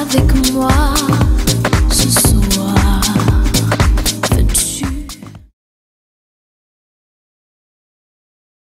avec moi.